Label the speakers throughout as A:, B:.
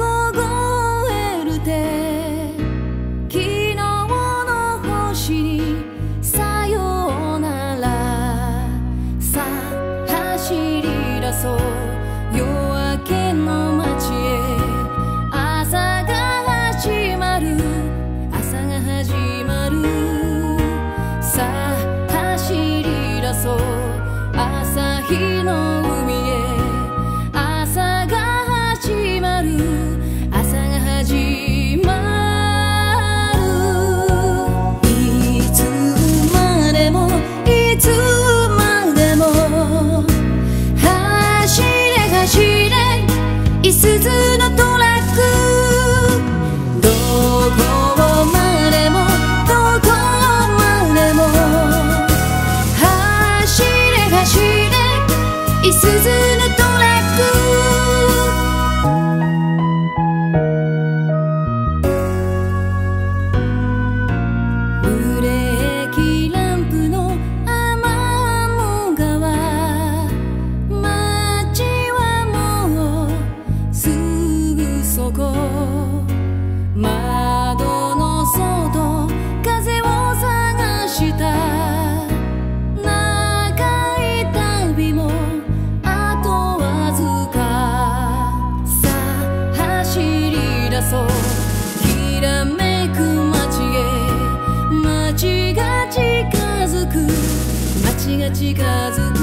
A: 凍える手 faces 近づく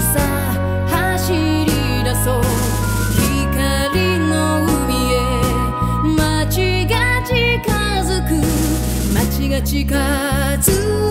A: さあ走り出そう光の海へ街が近づく街が近づく